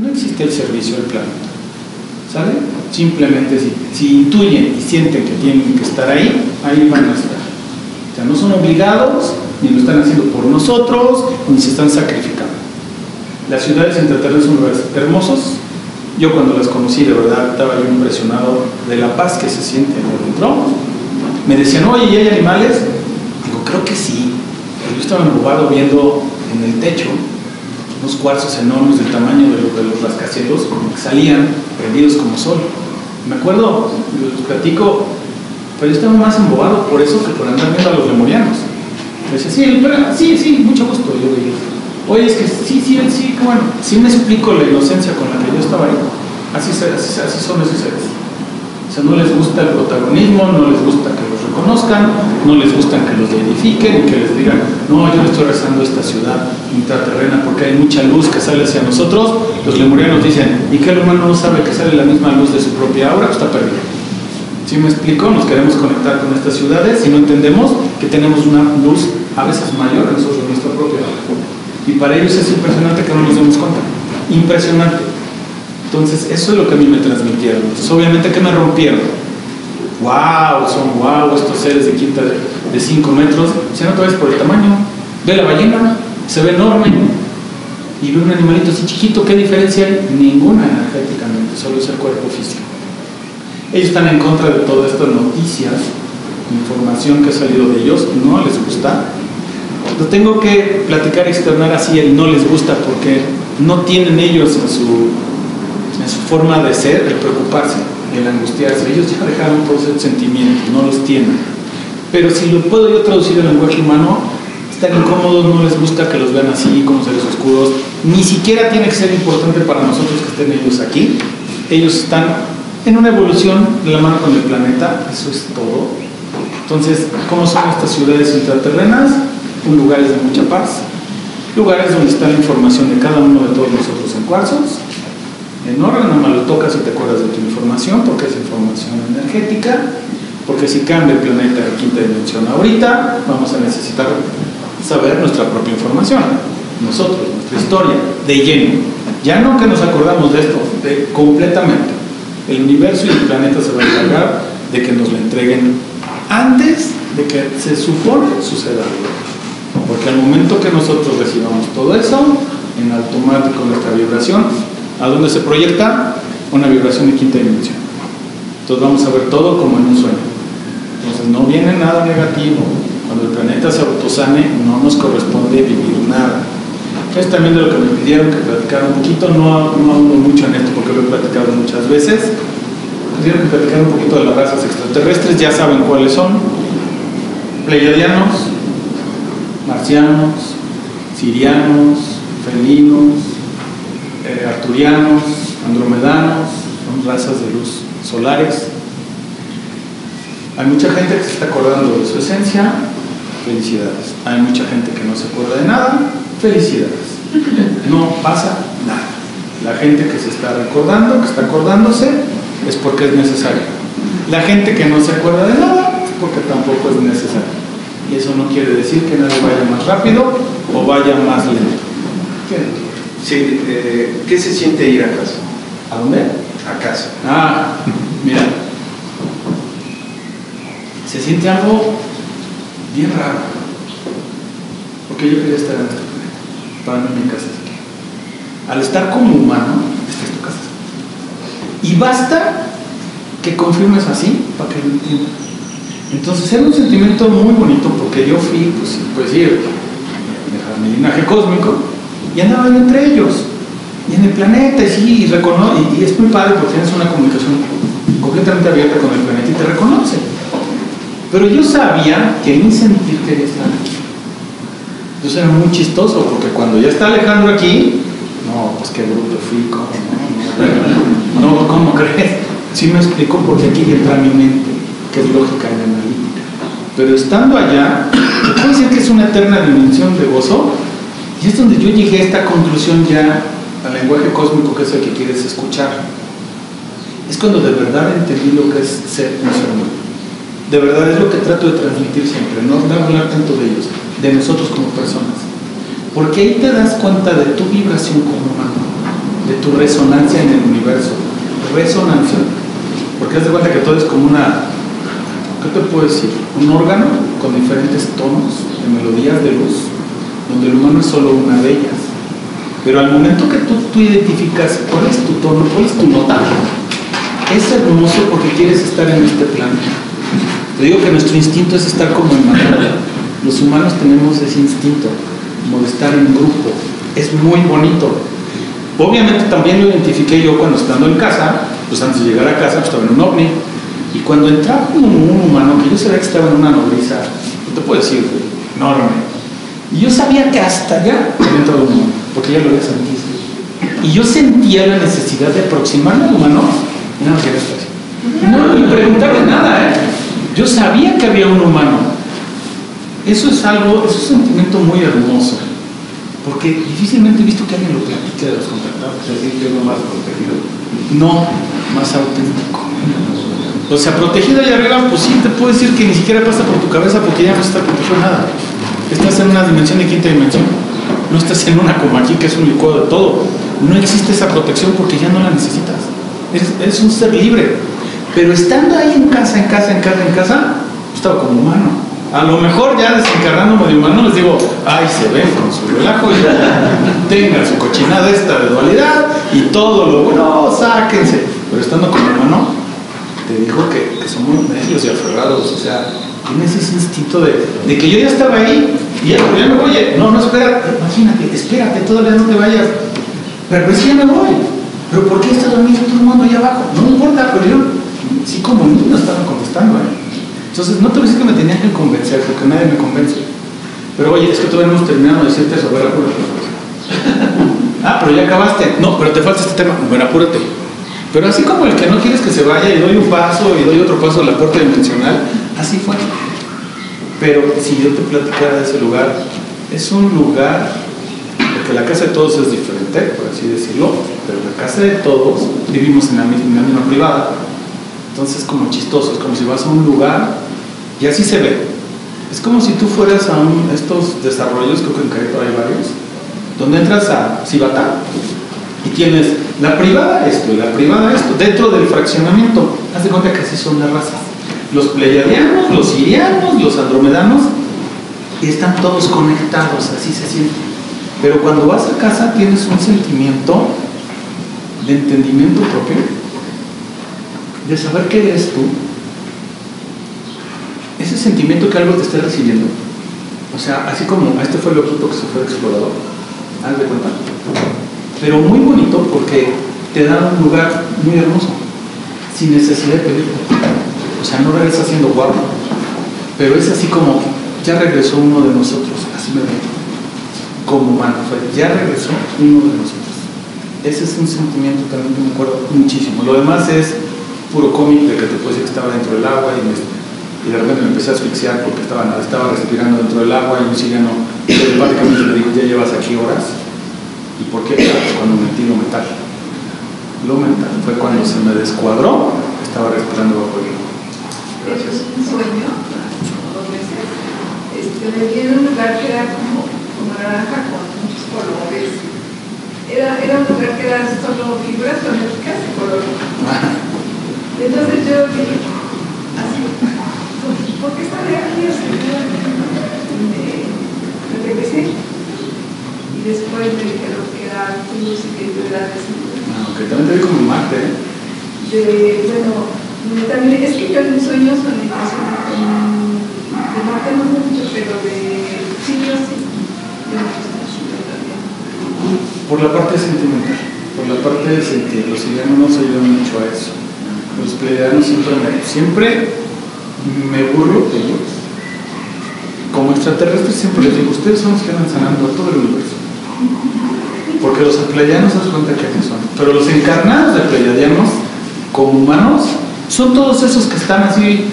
no existe el servicio del planeta. ¿Sale? Simplemente si, si intuyen y sienten que tienen que estar ahí, ahí van a estar. O sea, no son obligados, ni lo están haciendo por nosotros, ni se están sacrificando. Las ciudades intraterrenas son lugares hermosos. Yo cuando las conocí, de verdad, estaba yo impresionado de la paz que se siente dentro. Me decían, oye, ¿y hay animales? Digo, creo que sí. Yo estaba viendo en el techo unos cuarzos enormes del tamaño de, los, de los rascacielos que salían prendidos como sol. Me acuerdo, les platico, pero yo estaba más embobado por eso que por andar viendo a los lemurianos. Me decía, sí, sí, sí, mucho gusto. Yo veía, oye, es que sí, sí, sí, bueno, sí me explico la inocencia con la que yo estaba ahí. Así, así, así son esos seres. O sea, no les gusta el protagonismo, no les gusta que los reconozcan, no les gusta que los edifiquen y que les digan, no, yo estoy rezando esta ciudad intraterrena porque hay mucha luz que sale hacia nosotros. Los lemurianos dicen, ¿y qué el humano no sabe que sale la misma luz de su propia aura? Está perdido. ¿Sí me explico? Nos queremos conectar con estas ciudades y no entendemos que tenemos una luz a veces mayor a nosotros, nuestra propia aura. Y para ellos es impresionante que no nos demos cuenta. Impresionante. Entonces, eso es lo que a mí me transmitieron. Obviamente que me rompieron. ¡Wow! Son wow estos seres de quinta de 5 metros. Se otra vez por el tamaño. Ve la ballena, se ve enorme. Y ve un animalito así chiquito. ¿Qué diferencia hay? Ninguna energéticamente, solo es el cuerpo físico. Ellos están en contra de todas estas noticias, información que ha salido de ellos. No les gusta. Lo tengo que platicar, externar así, el no les gusta porque no tienen ellos en su en su forma de ser, el preocuparse, el angustiarse. Ellos ya dejaron todos esos sentimientos, no los tienen. Pero si lo puedo yo traducir en lenguaje humano, están incómodos, no les gusta que los vean así, como seres oscuros. Ni siquiera tiene que ser importante para nosotros que estén ellos aquí. Ellos están en una evolución de la mano con el planeta, eso es todo. Entonces, ¿cómo son estas ciudades intraterrenas? Un lugares de mucha paz, lugares donde está la información de cada uno de todos nosotros en cuarzos, en orden, nada más lo tocas y te acuerdas de tu información, porque es información energética, porque si cambia el planeta de quinta dimensión ahorita, vamos a necesitar saber nuestra propia información, nosotros, nuestra historia, de lleno. Ya no que nos acordamos de esto, de, completamente. El universo y el planeta se van a encargar de que nos la entreguen antes de que se supone suceda algo. Porque al momento que nosotros recibamos todo eso, en automático nuestra vibración ¿A dónde se proyecta? Una vibración de quinta dimensión. Entonces vamos a ver todo como en un sueño. Entonces no viene nada negativo. Cuando el planeta se autosane, no nos corresponde vivir nada. Es también de lo que me pidieron que platicara un poquito. No, no hablo mucho en esto porque lo he platicado muchas veces. Me pidieron que platicara un poquito de las razas extraterrestres. Ya saben cuáles son. Pleiadianos, marcianos, sirianos, felinos, eh, arturianos, andromedanos, son razas de luz solares. Hay mucha gente que se está acordando de su esencia, felicidades. Hay mucha gente que no se acuerda de nada, felicidades. No pasa nada. La gente que se está recordando, que está acordándose, es porque es necesario. La gente que no se acuerda de nada, es porque tampoco es necesario. Y eso no quiere decir que nadie vaya más rápido o vaya más lento. Sí, eh, ¿qué se siente ir a casa? ¿A dónde? A casa. Ah, mira. Se siente algo bien raro. Porque yo quería estar en este planeta. Para mí mi casa es aquí. Al estar como humano, esta es tu casa. Y basta que confirmes así para que. Entonces era un sentimiento muy bonito porque yo fui, pues, pues sí, mi linaje cósmico, y andaban entre ellos y en el planeta y y, y, es muy padre porque tienes una comunicación completamente abierta con el planeta y te reconoce. Pero yo sabía que mi sentir quería estar aquí. Entonces era muy chistoso porque cuando ya está Alejandro aquí no pues qué bruto fui ¿cómo no, ¿cómo crees? sí me explico porque aquí entra mi mente que es lógica y analítica. Pero estando allá puede decir que es una eterna dimensión de gozo y es donde yo llegué a esta conclusión ya al lenguaje cósmico que es el que quieres escuchar. Es cuando de verdad entendí lo que es ser un ser humano. De verdad es lo que trato de transmitir siempre, no hablar tanto de ellos, de nosotros como personas. Porque ahí te das cuenta de tu vibración como humano, de tu resonancia en el universo. Resonancia. Porque haz de cuenta que todo es como una, ¿qué te puedo decir? Un órgano con diferentes tonos de melodías de luz, donde el humano es solo una de ellas. Pero al momento que tú, tú identificas cuál es tu tono, cuál es tu nota, es hermoso porque quieres estar en este plano. Te digo que nuestro instinto es estar como en manada. Los humanos tenemos ese instinto, como de estar en grupo. Es muy bonito. Obviamente también lo identifiqué yo cuando estando en casa, pues antes de llegar a casa, pues estaba en un ovni. Y cuando entraba un, un humano, que yo sabía que estaba en una nodriza, no te puedo decir, enorme. Y yo sabía que hasta allá había entrado humano, porque ya lo había sentido. Y yo sentía la necesidad de aproximarme al humano y no quería estar. No, ni preguntarle nada, ¿eh? Yo sabía que había un humano. Eso es algo, es un sentimiento muy hermoso. Porque difícilmente he visto que alguien lo platique de los contactados. Se siente uno más protegido. No, más auténtico. O sea, protegido allá arriba, pues sí, te puedo decir que ni siquiera pasa por tu cabeza porque ya no está protegido nada. Estás en una dimensión de quinta dimensión. No estás en una como aquí que es un licuado de todo. No existe esa protección porque ya no la necesitas. Eres un ser libre. Pero estando ahí en casa, en casa, en casa, en casa, estaba como humano. A lo mejor ya desencarnándome de humano les digo, ay, se ven con su relajo y tengan su cochinada esta de dualidad y todo lo bueno, sáquense. Pero estando como humano, te dijo que, somos necios y aferrados, o sea, tienes ese instinto de, que yo ya estaba ahí y ya, ya me voy, no, no, espera, imagínate, espérate, todavía no te vayas, pero pues ya me voy, pero ¿por qué está dormido todo el mundo allá abajo? No me importa, pero yo, sí como niño estaban contestando, ¿eh? Entonces, no te voy a decir que me tenían que convencer, porque nadie me convence. Pero oye, es que todavía no hemos terminado de decirte eso, a ver, apúrate. ah, pero ya acabaste. No, pero te falta este tema. Bueno, apúrate. Pero así como el que no quieres que se vaya y doy un paso y doy otro paso a la puerta dimensional, así fue. Pero si yo te platicara de ese lugar, es un lugar, porque la casa de todos es diferente, por así decirlo, pero la casa de todos vivimos en la misma, privada. Entonces es como chistoso, es como si vas a un lugar y así se ve. Es como si tú fueras a un, estos desarrollos, creo que en Querétaro hay varios, donde entras a Cibatá y tienes la privada esto y la privada esto, dentro del fraccionamiento. Haz de cuenta que así son las razas. Los pleiadianos, los sirianos, los andromedanos, están todos conectados, así se siente. Pero cuando vas a casa tienes un sentimiento de entendimiento propio, de saber que eres tú. Ese sentimiento que algo te está recibiendo. O sea, así como este fue el objeto que se fue explorador, haz de cuenta. Pero muy bonito porque te da un lugar muy hermoso, sin necesidad de pedirlo. O sea, no regresa siendo guapo, pero es así como, ya regresó uno de nosotros, así me veo, como humano, fue, ya regresó uno de nosotros. Ese es un sentimiento también que me acuerdo muchísimo. Lo demás es puro cómic de que te puedo decir que estaba dentro del agua y, y de repente me empecé a asfixiar porque estaba, estaba respirando dentro del agua y un siriano telepáticamente me dijo, ya llevas aquí horas. ¿Y por qué? Cuando metí lo mental. Lo mental fue cuando se me descuadró, estaba respirando bajo el Gracias. un sueño, dos meses, este, me vi en un lugar que era como, como naranja con muchos colores. Era, era un lugar que era solo figuras geométricas de color. Entonces yo dije, así, ¿por qué estaré aquí? Me, me regresé y después me dijeron que era luz y que yo era de Aunque también te vi como Marte, ¿eh? de, bueno, también es que yo en sueños con de Marte no mucho, pero de Sirius sí. Por la parte sentimental, por la parte de sentir, los sirianos nos ayudan mucho a eso. Los pleiadianos siempre me, siempre me burlo de ellos. Como extraterrestres siempre les digo, ustedes son los que andan sanando a todo el universo. Porque los pleiadianos se dan cuenta que así son. Pero los encarnados de pleiadianos, como humanos, son todos esos que están así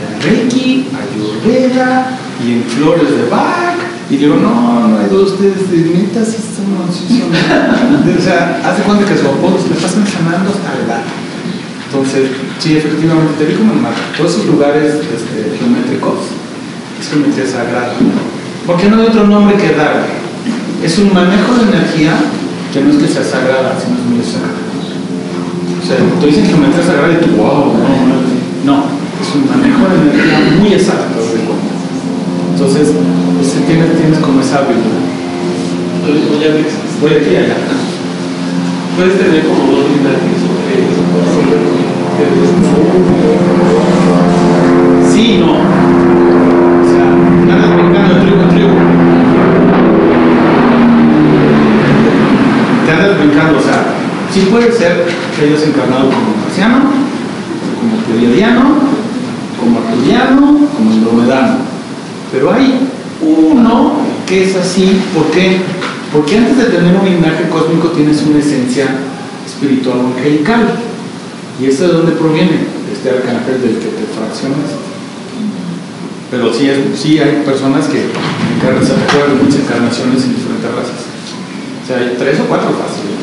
en Reiki, Ayurveda y en flores de Bach. Y digo, no, no hay dos ustedes, de neta, sí son, sí son. O sea, hace cuenta que su apodo le pasan sanando hasta la edad. Entonces, sí, efectivamente, te vi como en Marte. Todos esos lugares este, geométricos es geometría sagrada. Porque no hay otro nombre que dar. Es un manejo de energía que no es que sea sagrada, sino es muy sagrada. O sea, tú dices geometría sagrada y tú, wow, no, no, es un manejo de energía muy exacto. Entonces, pues, tienes, tienes como esa habilidad. Voy aquí y allá. puedes tener como dos linajes o tres, Sí no. O sea, andas brincando de trigo en trigo. Te andas brincando, o sea, sí puede ser que hayas encarnado como marciano, como pleiadiano, como arturiano, como andromedano. Pero hay uno que es así, ¿por qué? Porque antes de tener un linaje cósmico tienes una esencia espiritual angelical. ¿Y eso de dónde proviene? Este arcángel del que te fraccionas. Pero sí, sí hay personas que encarnan, se recuerdan muchas encarnaciones en diferentes razas. O sea, hay tres o cuatro fácil.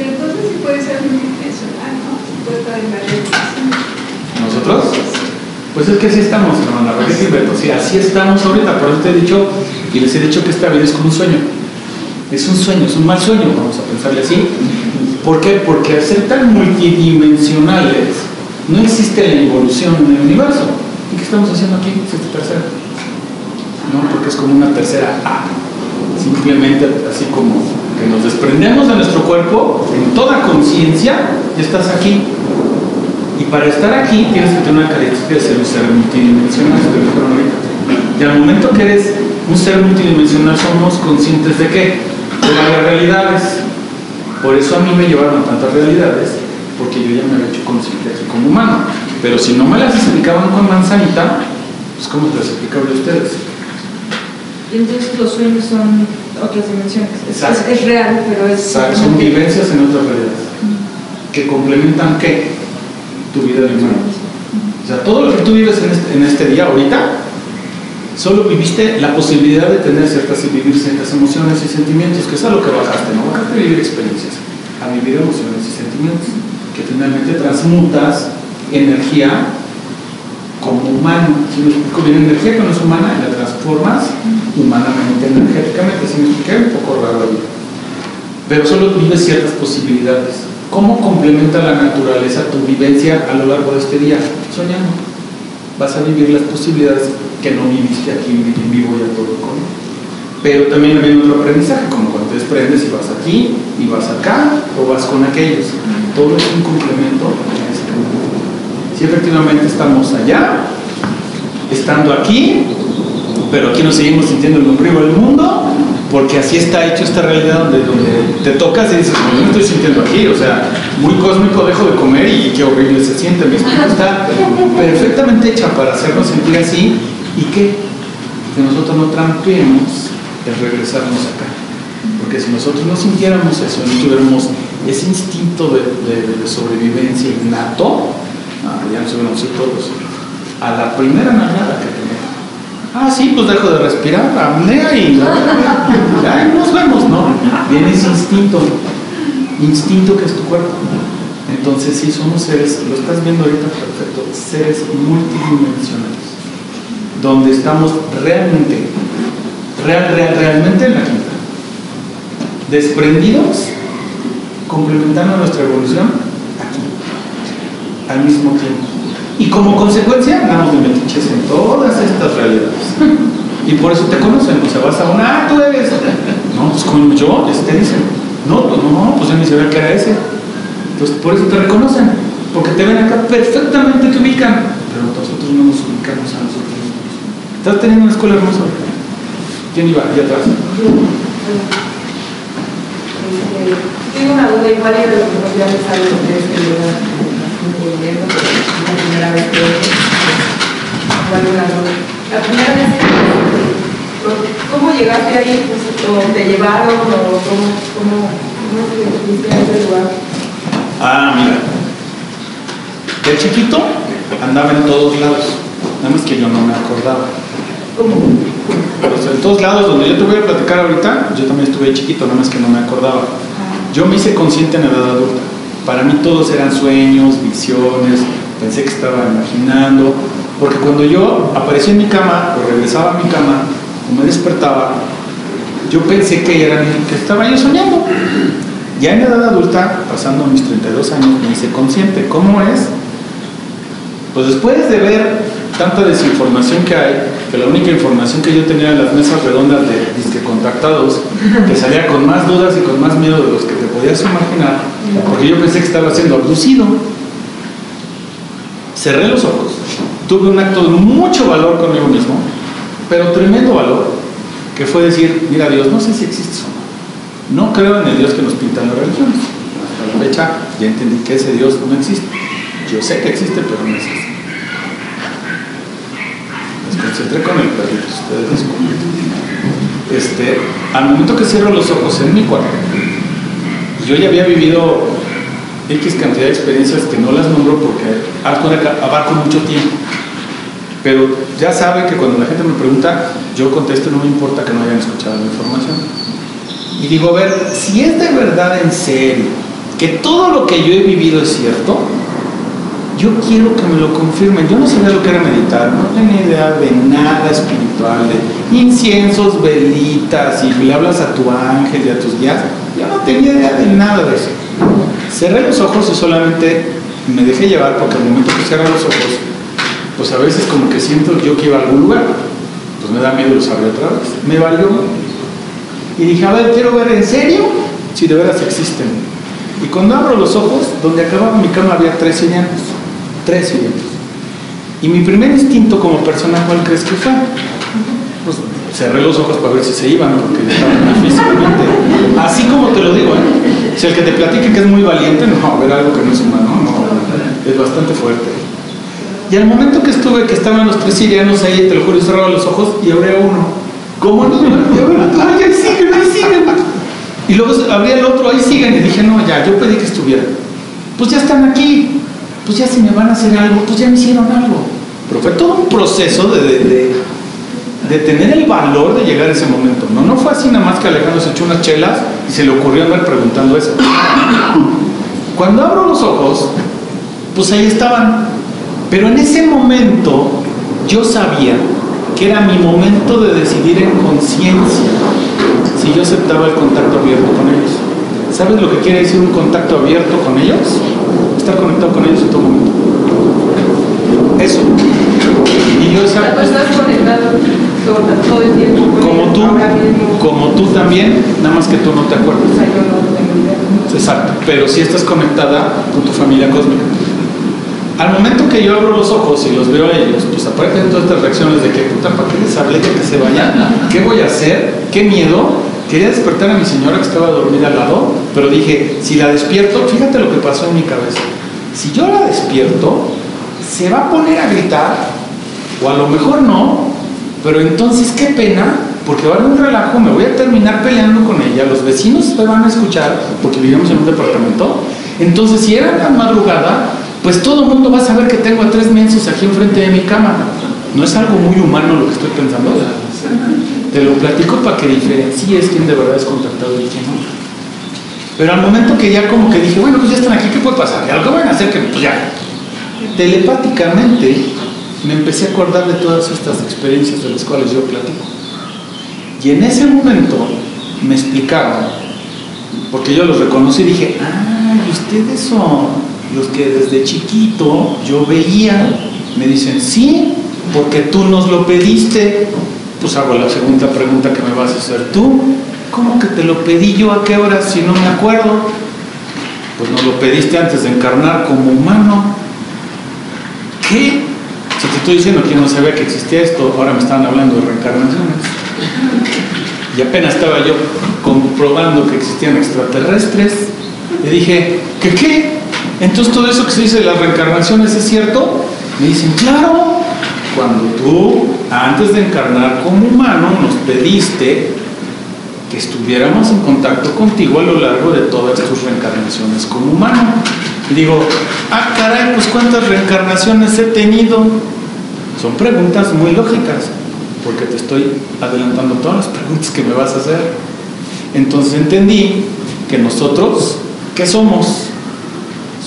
Entonces sí puede ser multidimensional, ¿no? Puede estar en varias dimensiones. ¿Nosotros? Pues es que así estamos, hermana Gilberto. Sí, así estamos ahorita. Por eso te he dicho, y les he dicho que esta vida es como un sueño. Es un sueño, es un mal sueño, vamos a pensarle así. ¿Por qué? Porque al ser tan multidimensionales, no existe la evolución en el universo. ¿Y qué estamos haciendo aquí? Es esta tercera. No, porque es como una tercera A. Simplemente así como que nos desprendemos de nuestro cuerpo en toda conciencia y estás aquí. Para estar aquí tienes que tener una característica de ser un ser multidimensional, te. Y al momento que eres un ser multidimensional somos conscientes de qué? De varias realidades. Por eso a mí me llevaron a tantas realidades, porque yo ya me había hecho consciente aquí como humano. Pero si no me las explicaban con manzanita, pues ¿cómo se las explicaba a ustedes? Y entonces los sueños son otras dimensiones. Es, es- real, pero es. Son vivencias en otras realidades. Que complementan qué? Tu vida de humano. O sea, todo lo que tú vives en este, en este día, ahorita, solo viviste la posibilidad de tener ciertas y vivir ciertas emociones y sentimientos, que es a lo que bajaste, ¿no? Bajaste vivir experiencias, a vivir emociones y sentimientos, que finalmente transmutas energía como humano. Si me explico bien, energía que no es humana, la transformas humanamente, energéticamente, si me un poco raro. Pero solo vives ciertas posibilidades. ¿Cómo complementa la naturaleza tu vivencia a lo largo de este día? Soñando. Vas a vivir las posibilidades que no viviste aquí en vivo y a todo con. Pero también viene otro aprendizaje, como cuando te desprendes y vas aquí y vas acá o vas con aquellos. Todo es un complemento. Si efectivamente estamos allá, estando aquí, pero aquí nos seguimos sintiendo el ombligo del mundo, porque así está hecho esta realidad donde, donde te tocas y dices, no, yo me estoy sintiendo aquí, o sea, muy cósmico, dejo de comer y qué horrible se siente. Mi espíritu está perfectamente hecha para hacernos sentir así y que, que nosotros no trampeemos el regresarnos acá. Porque si nosotros no sintiéramos eso, no tuviéramos ese instinto de, de- de sobrevivencia innato, ah, ya nos hubiéramos todos a la primera nalgada que. Ah, sí, pues dejo de respirar, apnea y ay, nos vemos, ¿no? Viene ese instinto, instinto que es tu cuerpo. Entonces sí, somos seres, lo estás viendo ahorita perfecto, seres multidimensionales, donde estamos realmente, real, real, realmente en la quinta, desprendidos, complementando nuestra evolución aquí, al mismo tiempo. Y como consecuencia, andamos de metiches en todas estas realidades. Y por eso te conocen, o sea, vas a una, ah, tú eres. No, pues como yo, te dicen, no, pues no, pues yo ni sabía que era ese. Entonces, por eso te reconocen, porque te ven acá perfectamente, te ubican, pero nosotros no nos ubicamos a nosotros mismos. Estás teniendo una escuela hermosa. ¿Quién iba? Allá atrás. Este, tengo una duda igual y a lo mejor ya me sabe lo que es que la primera vez que duda. La primera vez que ¿cómo llegaste ahí? Pues, ¿O te llevaron o cómo, cómo, cómo te fuiste a ese lugar? Ah, mira. De chiquito andaba en todos lados, nada más que yo no me acordaba. ¿Cómo? Sea, en todos lados donde yo te voy a platicar ahorita, yo también estuve chiquito, nada más que no me acordaba. Yo me hice consciente en la edad adulta. Para mí todos eran sueños, visiones, pensé que estaba imaginando, porque cuando yo aparecía en mi cama o regresaba a mi cama o me despertaba, yo pensé que, era, que estaba yo soñando. Ya en edad adulta, pasando mis 32 años, me hice consciente. ¿Cómo es? Pues después de ver tanta desinformación que hay, que la única información que yo tenía en las mesas redondas de disque contactados, que salía con más dudas y con más miedo de los que te podías imaginar, porque yo pensé que estaba siendo abducido. Cerré los ojos, tuve un acto de mucho valor conmigo mismo, pero tremendo valor, que fue decir, mira Dios, no sé si existe o no. No creo en el Dios que nos pintan las religiones. Hasta la fecha ya entendí que ese Dios no existe. Yo sé que existe, pero no existe. Me concentré con el perrito, ustedes disculpen. Este, al momento que cierro los ojos en mi cuarto, yo ya había vivido X cantidad de experiencias que no las nombro porque abarco mucho tiempo. Pero ya saben que cuando la gente me pregunta, yo contesto, no me importa que no hayan escuchado la información. Y digo, a ver, si es de verdad en serio que todo lo que yo he vivido es cierto, yo quiero que me lo confirmen. Yo no sabía lo que era meditar, no tenía idea de nada espiritual, de inciensos, velitas, y le hablas a tu ángel y a tus guías. Yo no tenía idea de nada de eso. Cerré los ojos y solamente me dejé llevar porque al momento que cierro los ojos, pues a veces como que siento yo que iba a algún lugar, pues me da miedo los abrir otra vez. Me valió. Y dije, a ver, quiero ver en serio si de veras existen. Y cuando abro los ojos, donde acababa mi cama había tres señales tres siguientes. Y mi primer instinto como persona, ¿cuál crees que fue? Cerré los ojos para ver si se iban, porque estaban físicamente. Así como te lo digo, ¿eh? Si el que te platique que es muy valiente, no, ver algo que no es humano, no, es bastante fuerte. Y al momento que estuve, que estaban los tres sirianos ahí, te lo juro, cerraba los ojos y abría uno. ¿Cómo no? Ay, ahí siguen, ahí siguen. Y luego abría el otro, ahí siguen. Y dije, no, ya, yo pedí que estuvieran. Pues ya están aquí pues ya si me van a hacer algo, pues ya me hicieron algo. Pero fue todo un proceso de, de, tener el valor de llegar a ese momento. No, no fue así nada más que Alejandro se echó unas chelas y se le ocurrió andar preguntando eso. Cuando abro los ojos, pues ahí estaban. Pero en ese momento yo sabía que era mi momento de decidir en conciencia si yo aceptaba el contacto abierto con ellos. ¿Sabes lo que quiere decir un contacto abierto con ellos? Estar conectado con ellos en todo momento. Eso. Pues estás conectado todo, el tiempo. Como tú, como tú también, nada más que tú no te acuerdas. Exacto. Pero si estás conectada con tu familia cósmica. Al momento que yo abro los ojos y los veo a ellos, pues aparecen todas estas reacciones de que, puta, ¿para qué les hablé que se vayan? ¿Qué voy a hacer? ¿Qué miedo? Quería despertar a mi señora que estaba dormida al lado, pero dije, si la despierto, fíjate lo que pasó en mi cabeza. Si yo la despierto, se va a poner a gritar, o a lo mejor no, pero entonces qué pena, porque va a haber un relajo, me voy a terminar peleando con ella, los vecinos me van a escuchar, porque vivimos en un departamento. Entonces, si era tan madrugada, pues todo el mundo va a saber que tengo a tres mensos aquí enfrente de mi cama. No es algo muy humano lo que estoy pensando. Te lo platico para que diferencies quién de verdad es contactado y quién no. Pero al momento que ya como que dije, bueno, pues ya están aquí, ¿qué puede pasar? Algo van a hacer que, pues ya. Telepáticamente me empecé a acordar de todas estas experiencias de las cuales yo platico. Y en ese momento me explicaron, porque yo los reconocí y dije, ah, ustedes son los que desde chiquito yo veía. Me dicen, sí, porque tú nos lo pediste pues hago la segunda pregunta que me vas a hacer tú. ¿Cómo que te lo pedí yo a qué hora si no me acuerdo? Pues nos lo pediste antes de encarnar como humano. ¿Qué? Estoy diciendo que no sabía que existía esto, ahora me estaban hablando de reencarnaciones. Y apenas estaba yo comprobando que existían extraterrestres. Y dije, ¿qué qué? Entonces todo eso que se dice de las reencarnaciones es cierto. Me dicen, claro, cuando tú, antes de encarnar como humano, nos pediste que estuviéramos en contacto contigo a lo largo de todas tus reencarnaciones como humano. Y digo, ah, caray, pues cuántas reencarnaciones he tenido. Son preguntas muy lógicas, porque te estoy adelantando todas las preguntas que me vas a hacer. Entonces entendí que nosotros, ¿qué somos?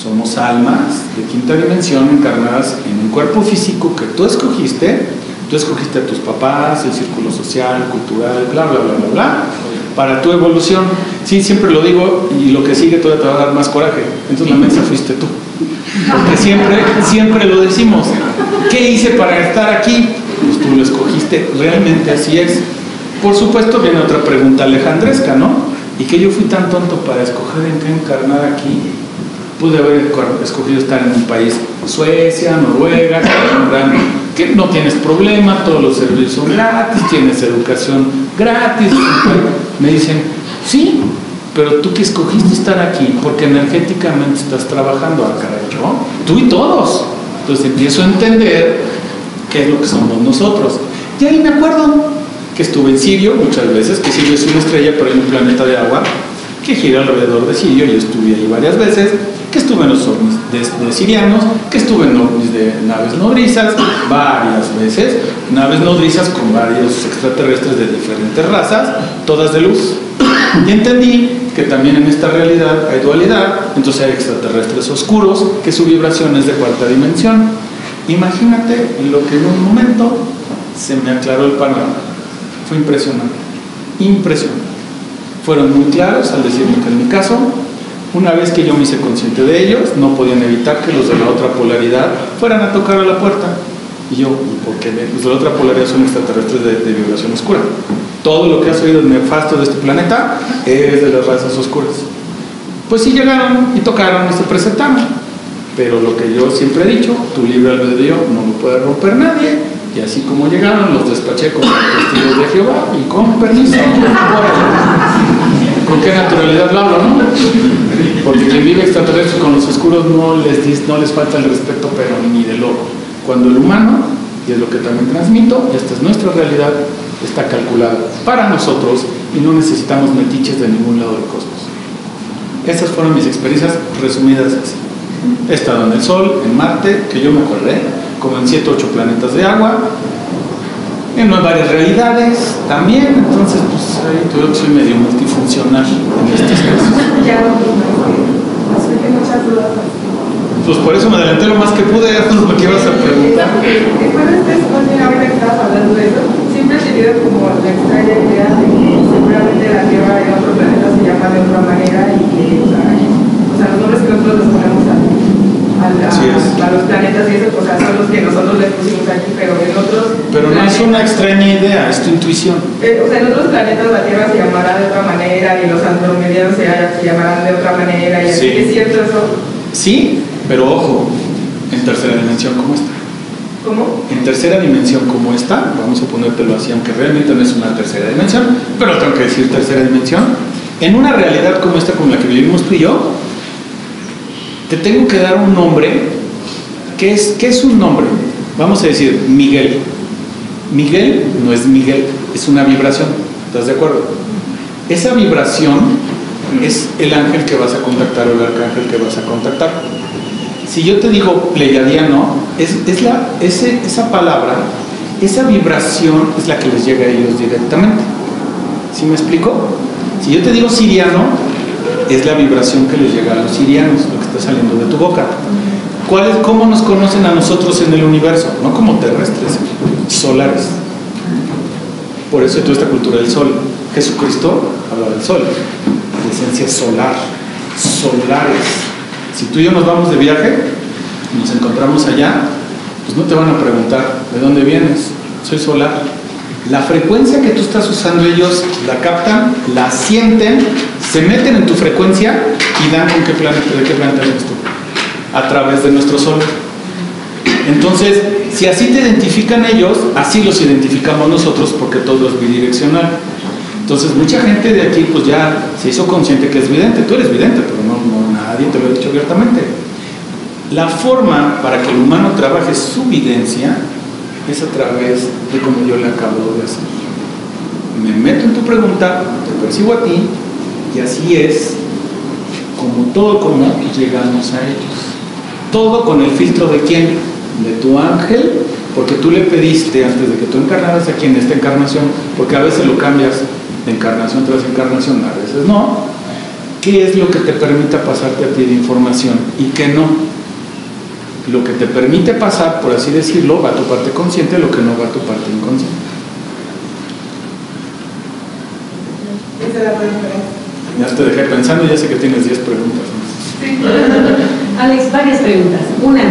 Somos almas de quinta dimensión encarnadas en un cuerpo físico que tú escogiste. Tú escogiste a tus papás, el círculo social, cultural, bla, bla, bla, bla, bla, para tu evolución. Sí, siempre lo digo y lo que sigue todavía te va a dar más coraje. Entonces la mesa fuiste tú. Porque siempre, siempre lo decimos. ¿Qué hice para estar aquí? Pues tú lo escogiste. Realmente así es. Por supuesto viene otra pregunta alejandresca, ¿no? ¿Y que yo fui tan tonto para escoger en qué encarnar aquí? Pude haber escogido estar en un país, Suecia, Noruega, que no tienes problema, todos los servicios son gratis, tienes educación gratis. Me dicen, sí, pero tú que escogiste estar aquí porque energéticamente estás trabajando acá, ah, yo, tú y todos. Entonces empiezo a entender qué es lo que somos nosotros. Y ahí me acuerdo que estuve en Sirio muchas veces, que Sirio es una estrella, pero hay un planeta de agua que gira alrededor de Sirio, yo estuve ahí varias veces, que estuve en los ovnis de, sirianos, que estuve en ovnis de naves nodrizas varias veces, naves nodrizas con varios extraterrestres de diferentes razas, todas de luz. Y entendí que también en esta realidad hay dualidad, entonces hay extraterrestres oscuros, que su vibración es de cuarta dimensión. Imagínate lo que en un momento se me aclaró el panorama. Fue impresionante, impresionante. Fueron muy claros al decirme que en mi caso una vez que yo me hice consciente de ellos, no podían evitar que los de la otra polaridad fueran a tocar a la puerta. Y yo, porque los de la otra polaridad son extraterrestres de, vibración oscura. Todo lo que has oído nefasto de este planeta es de las razas oscuras. Pues sí llegaron y tocaron y se presentaron. Pero lo que yo siempre he dicho, tu libre albedrío no lo puede romper nadie. Y así como llegaron, los despaché con los testigos de Jehová y con permiso. ¿Con qué naturalidad lo hablo, no? Porque quien vive extraterrestre con los oscuros no les, no les falta el respeto, pero ni de loco. Cuando el humano, y es lo que también transmito, esta es nuestra realidad, está calculada para nosotros y no necesitamos metiches de ningún lado del cosmos. Estas fueron mis experiencias resumidas así. He estado en el Sol, en Marte, que yo me acordé, como en 7 o 8 planetas de agua, en varias realidades también, entonces pues ahí yo soy medio multifuncional en estos casos. Pues por eso me adelanté lo más que pude, eso es lo que ibas a preguntar. Más bien ahora que estabas hablando de eso, siempre he tenido como la extraña idea de que seguramente la Tierra en otro planeta se llama de otra manera y que, o sea, los nombres que nosotros les ponemos a a, los planetas y eso, o sea, son los que nosotros les pusimos aquí, pero en otros... Pero no es una extraña idea, es tu intuición. Eh, o sea, en otros planetas la Tierra se llamará de otra manera y los andromedianos se, se llamarán de otra manera, y así, ¿es cierto eso? Sí, pero ojo, en tercera dimensión como esta. ¿Cómo? En tercera dimensión como esta, vamos a ponértelo así, aunque realmente no es una tercera dimensión, pero tengo que decir tercera dimensión, en una realidad como esta, como la que vivimos tú y yo, te tengo que dar un nombre. ¿Qué es, qué es un nombre? Vamos a decir Miguel. Miguel no es Miguel, es una vibración. ¿Estás de acuerdo? Esa vibración es el ángel que vas a contactar o el arcángel que vas a contactar. Si yo te digo pleyadiano, es, es la, esa palabra, esa vibración es la que les llega a ellos directamente. ¿Sí me explico? Si yo te digo siriano, es la vibración que les llega a los sirianos, lo que está saliendo de tu boca. ¿Cuál es, ¿Cómo nos conocen a nosotros en el universo? No como terrestres, solares. Por eso toda esta cultura del sol. Jesucristo habla del sol, de esencia solar, solares. Si tú y yo nos vamos de viaje, nos encontramos allá, pues no te van a preguntar, ¿de dónde vienes? Soy solar la frecuencia que tú estás usando ellos la captan, la sienten, se meten en tu frecuencia y dan con qué planeta, de qué planeta eres tú, a través de nuestro Sol. Entonces, si así te identifican ellos, así los identificamos nosotros porque todo es bidireccional. Entonces, mucha gente de aquí pues ya se hizo consciente que es vidente. Tú eres vidente, pero no nadie te lo ha dicho abiertamente. La forma para que el humano trabaje su videncia es a través de como yo le acabo de hacer. Me meto en tu pregunta, te percibo a ti y así es como todo como llegamos a ellos. Todo con el filtro de quién? De tu ángel, porque tú le pediste antes de que tú encarnaras aquí en esta encarnación, porque a veces lo cambias de encarnación tras encarnación, a veces no. ¿Qué es lo que te permita pasarte a ti de información y qué no? lo que te permite pasar, por así decirlo, va a tu parte consciente, lo que no va a tu parte inconsciente. Esa era la pregunta. Ya te dejé pensando, ya sé que tienes 10 preguntas. ¿no? Alex, varias preguntas. Una,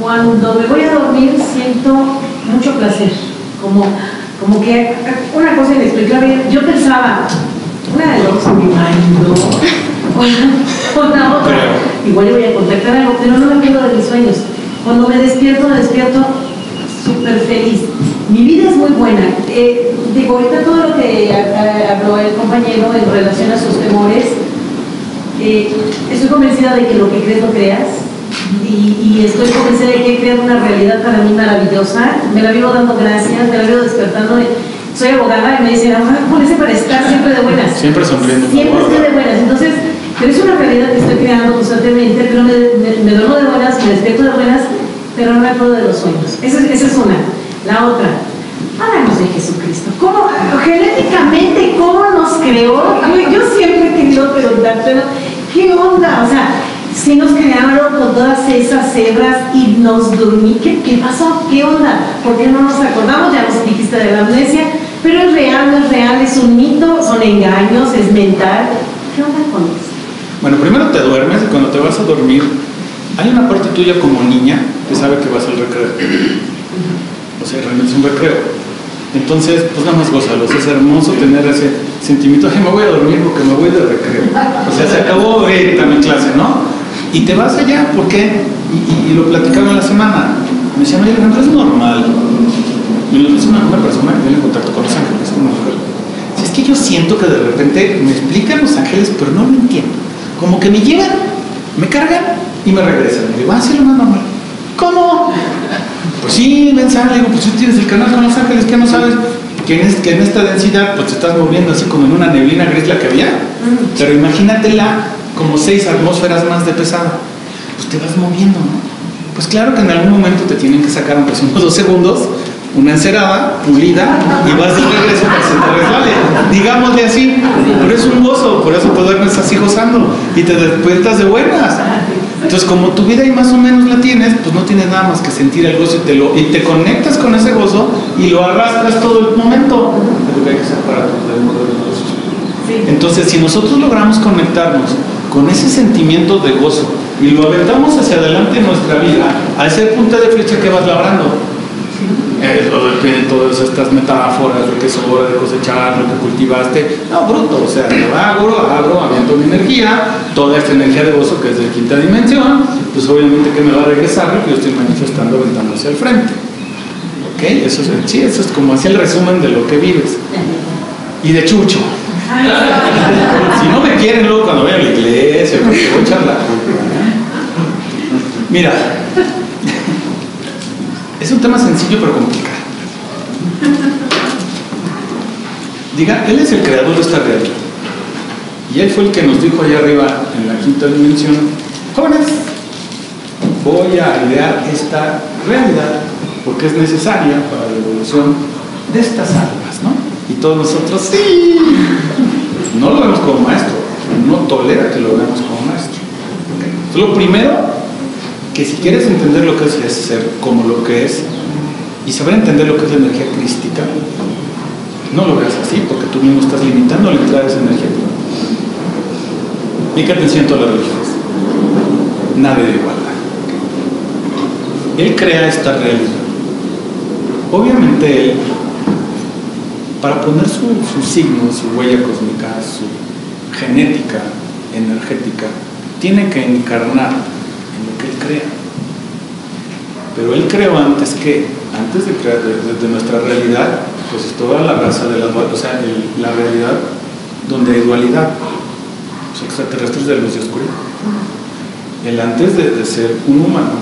cuando me voy a dormir siento mucho placer, como, como que una cosa inexplicable. Yo pensaba, una de dos, mi marido, o la otra, igual le voy a contactar algo, pero no me acuerdo de mis sueños. Cuando me despierto, me despierto súper feliz. Mi vida es muy buena. Eh, digo, ahorita todo lo que habló el compañero en relación a sus temores, eh, estoy convencida de que lo que crees lo creas y, y estoy convencida de que he creado una realidad para mí maravillosa. Me la vivo dando gracias, me la vivo despertando. Soy abogada y me dicen, ahora póngase para estar siempre de buenas. Siempre sonriendo. Siempre estoy de buenas. Entonces, pero es una realidad que estoy creando constantemente, pero me, me, me duermo de buenas, me despierto de buenas, pero no me acuerdo de los sueños. Esa, es- esa es una. La otra, háblanos de Jesucristo. ¿Cómo, genéticamente, cómo nos creó? Yo, yo siempre he querido preguntarte, ¿qué onda? O sea, si nos crearon con todas esas hebras y nos dormí, ¿qué, qué pasó? ¿Qué onda? ¿Por qué no nos acordamos? Ya nos dijiste de la amnesia, pero es real, no es real, es un mito, son engaños, es mental. ¿Qué onda con eso? Bueno, primero te duermes y cuando te vas a dormir, hay una parte tuya como niña que sabe que vas al recreo. O sea, realmente es un recreo. Entonces, pues nada más sea, es hermoso tener ese sentimiento de me voy a dormir porque me voy de recreo. O sea, se acabó ahorita mi clase, ¿no? Y te vas allá, ¿por qué? Y, y- y lo platicaba en la semana. Me decía, María Alejandra, es normal. Y lo dice una, una persona que tiene contacto con los ángeles, una mujer. Si es que yo siento que de repente me explican los ángeles, pero no lo entiendo. Como que me llegan, me cargan y me regresan. Y digo, ah, sí, lo más normal. ¿Cómo? Pues sí, mensaje, le digo, pues tú tienes el canal con los ángeles, ¿qué no sabes? Que en, es- que en esta densidad, pues te estás moviendo así como en una neblina gris la que había. Pero imagínatela como seis atmósferas más de pesada. Pues te vas moviendo, ¿no? Pues claro que en algún momento te tienen que sacar, aunque unos dos segundos, una encerada pulida y vas de regreso para que se te resbale. Digámosle así, pero es un gozo, por eso te duermes así gozando y te despiertas de buenas. Entonces, como tu vida ahí más o menos la tienes, pues no tienes nada más que sentir el gozo y te, lo, y te conectas con ese gozo y lo arrastras todo el momento. Es lo que hay que hacer para poder mover el gozo. Sí. Entonces, si nosotros logramos conectarnos con ese sentimiento de gozo y lo aventamos hacia adelante en nuestra vida, a ese punto de flecha que vas labrando, eh, lo todas estas metáforas, lo que es hora de cosechar, lo que cultivaste, no, bruto, o sea, yo hago, abro, aviento mi energía, toda esta energía de gozo que es de quinta dimensión, pues obviamente que me va a regresar lo que yo estoy manifestando aventando hacia el frente. ¿Ok? Eso es, sí, eso es como así el resumen de lo que vives. Y de chucho. Si no me quieren luego cuando voy a la iglesia, porque voy a echar la culpa. Mira, es un tema sencillo pero complicado. Diga, Él es el creador de esta realidad. Y Él fue el que nos dijo allá arriba, en la quinta dimensión, jóvenes, voy a idear esta realidad porque es necesaria para la evolución de estas almas, ¿no? Y todos nosotros, sí, no lo vemos como maestro, no tolera que lo veamos como maestro. Entonces, lo primero, que si quieres entender lo que es ser como lo que es y saber entender lo que es la energía crística, no lo veas así porque tú mismo estás limitando la entrada de esa energía. Que atención a todas las religiones. Nada de igualdad. Él crea esta realidad. Obviamente él, para poner su, su signo, su huella cósmica, su genética energética, tiene que encarnar en lo que él crea. Pero él creó antes que, antes de crear desde nuestra realidad, pues es toda la raza de la o sea, el- la realidad donde hay dualidad, los extraterrestres de luz y oscuridad. Él antes de, de ser un humano,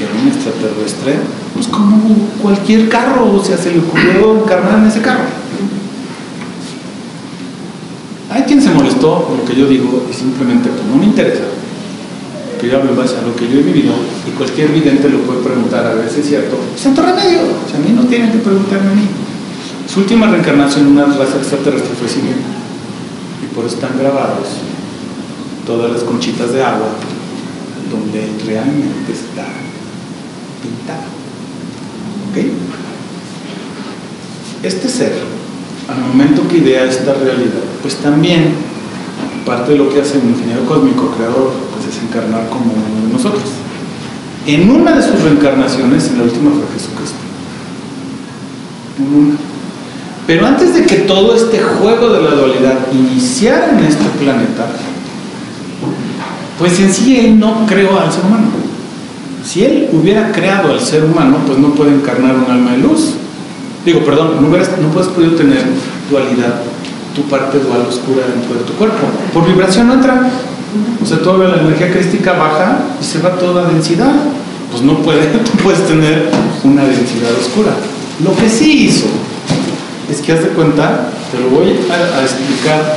era un extraterrestre, pues como cualquier carro, o sea, se le ocurrió encarnar en ese carro. Hay quien se molestó con lo que yo digo y simplemente pues no me interesa. Que yo hablo en base a lo que yo he vivido y cualquier vidente lo puede preguntar a ver si es cierto. Santo remedio. O sea, a mí no tienen que preguntarme a mí. Su última reencarnación en una raza extraterrestre fue siguiente. Y por eso están grabados todas las conchitas de agua donde realmente está pintado. ¿Ok? Este ser al momento que idea esta realidad, pues también parte de lo que hace un ingeniero cósmico creador pues es encarnar como uno de nosotros. En una de sus reencarnaciones, en la última fue Jesucristo. En una. Pero antes de que todo este juego de la dualidad iniciara en este planeta, pues en sí él no creó al ser humano. Si él hubiera creado al ser humano, pues no puede encarnar un alma de luz. Digo, perdón, no, hubieras, no puedes podido tener dualidad, tu parte dual oscura dentro de tu cuerpo. Por vibración no entra. O sea, toda la energía crística baja y se va toda densidad. Pues no puede, tú puedes tener una densidad oscura. Lo que sí hizo es que haz de cuenta, te lo voy a, explicar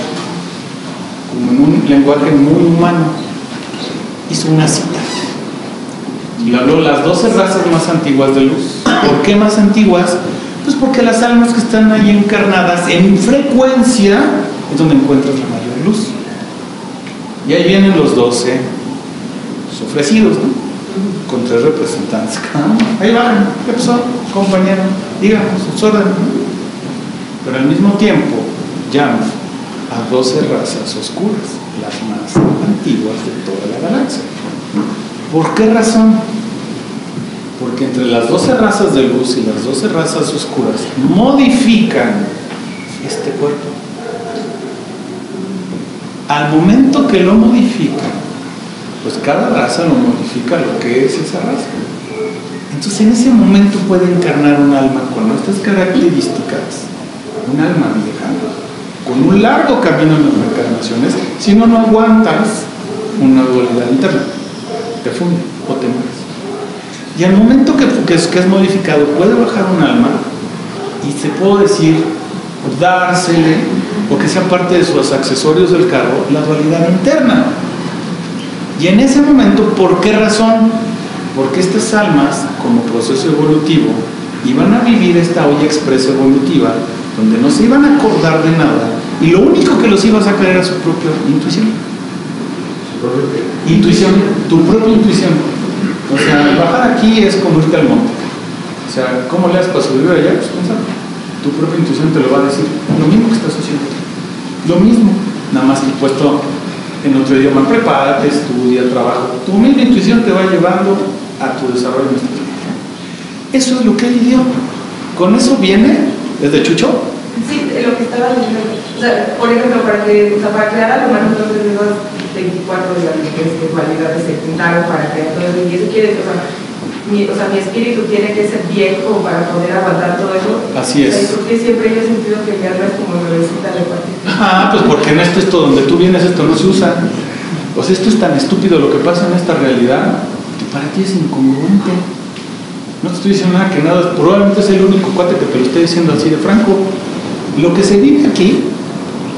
como en un lenguaje muy humano. Hizo una cita. Y habló las 12 razas más antiguas de luz. ¿Por qué más antiguas? Pues porque las almas que están ahí encarnadas en frecuencia es donde encuentras la mayor luz. Y ahí vienen los 12 los ofrecidos, ¿no? Con tres representantes cada uno. Ahí van, ¿qué pasó, compañero? Díganos, sus órdenes. Pero al mismo tiempo llama a 12 razas oscuras, las más antiguas de toda la galaxia. ¿Por qué razón? Porque entre las 12 razas de luz y las 12 razas oscuras modifican este cuerpo. Al momento que lo modifican, pues cada raza lo modifica lo que es esa raza. Entonces en ese momento puede encarnar un alma con estas características, un alma vieja, con un largo camino en las reencarnaciones, si no, no aguantas una dualidad interna, te funde o te mueres. Y al momento que, que, es, que es modificado, puede bajar un alma y se puede decir, dársele, o que sea parte de sus accesorios del carro, la dualidad interna. Y en ese momento, ¿por qué razón? Porque estas almas, como proceso evolutivo, iban a vivir esta olla expresa evolutiva, donde no se iban a acordar de nada, y lo único que los iba a sacar era su propia intuición. Intuición, tu propia intuición. O sea, bajar aquí es como irte al monte. O sea, ¿cómo le haces para subir allá? Pues pensar. Tu propia intuición te lo va a decir. Lo mismo que estás haciendo. Lo mismo. Nada más que puesto en otro idioma. Prepárate, estudia, trabaja. Tu misma intuición te va llevando a tu desarrollo este. Eso es lo que él dio. Con eso viene desde Chucho. Sí, lo que estaba diciendo. O sea, por ejemplo, para, que, o sea, para crear al humano entonces esas 24 digamos, que cualidades se juntaron para crear todo eso. Y eso quiere, o sea, mi, o sea, mi espíritu tiene que ser viejo para poder aguantar todo eso. Así es. O sea, porque siempre yo he sentido que alma es como nuevecita de partida. Ah, pues porque en esto, esto donde tú vienes, esto no se usa. Pues esto es tan estúpido lo que pasa en esta realidad que para ti es incongruente. No te estoy diciendo nada que nada, probablemente es el único cuate que te lo esté diciendo así de franco. Lo que se vive aquí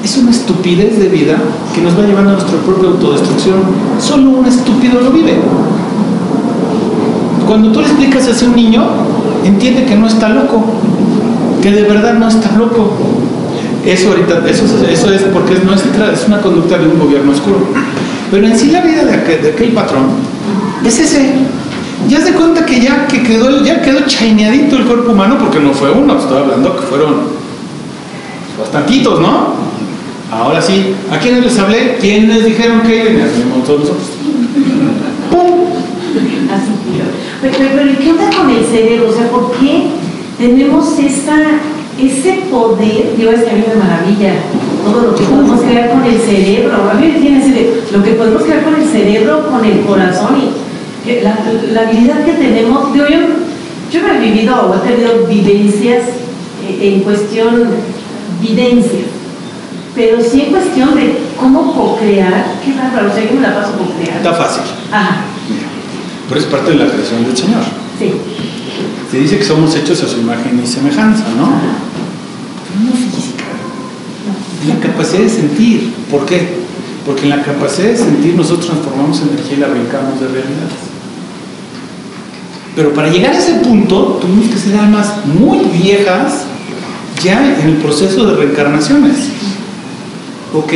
es una estupidez de vida que nos va llevando a nuestra propia autodestrucción. Solo un estúpido lo vive. Cuando tú le explicas a un niño, entiende que no está loco, que de verdad no está loco. Eso ahorita, eso, eso es porque es nuestra, es una conducta de un gobierno oscuro. Pero en sí la vida de aquel, patrón es ese. Ya se cuenta que ya que quedó, ya quedó chaineadito el cuerpo humano, porque no fue uno, estoy hablando que fueron bastantitos, ¿no? Ahora sí, ¿a quiénes les hablé? ¿Quiénes dijeron que iban? todos nosotros. ¡Pum! Así. Pero, pero, ¿qué onda con el cerebro? O sea, ¿por qué tenemos esa, ese poder? Digo, es que a mí me maravilla todo lo que podemos crear con el cerebro. A mí me tiene así de lo que podemos crear con el cerebro, con el corazón y la, habilidad que tenemos. Yo, yo he vivido o he tenido vivencias en cuestión, videncias pero sí en cuestión de cómo co-crear, qué bárbaro, o sea, yo me la paso co-crear. Está fácil. Ajá. Pero es parte de la creación del Señor. Sí. Se dice que somos hechos a su imagen y semejanza, ¿no? Pero no física. En la capacidad de sentir. ¿Por qué? Porque en la capacidad de sentir nosotros transformamos energía y la brincamos de realidades. Pero para llegar a ese punto, tuvimos que ser almas muy viejas ya en el proceso de reencarnaciones. Ok,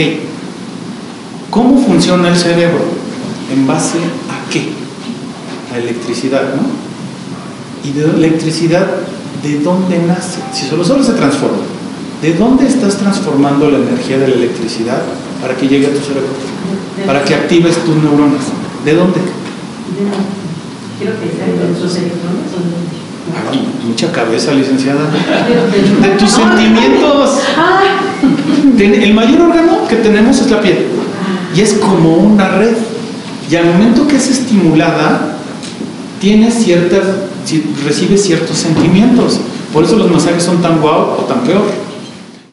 ¿cómo funciona el cerebro? ¿En base a qué? La electricidad, ¿no? ¿Y de electricidad de dónde nace? Si solo, solo se transforma. ¿De dónde estás transformando la energía de la electricidad para que llegue a tu cerebro? Para que actives tus neuronas. ¿De dónde? de- Quiero pensar en nuestros electrones Ay, mucha cabeza, licenciada. de- De tus sentimientos. El mayor órgano que tenemos es la piel. Y es como una red. Y al momento que es estimulada, tiene recibe ciertos sentimientos. Por eso los masajes son tan guau o tan peor.